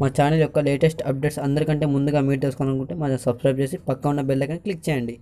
మా ఛానల్ యొక్క latest updates అందరికంటే ముందుగా మీరు తెలుసుకోవాలనుకుంటే మా సబ్స్క్రైబ్ చేసి పక్క ఉన్న బెల్ ఐకాన్ క్లిక్ చేయండి.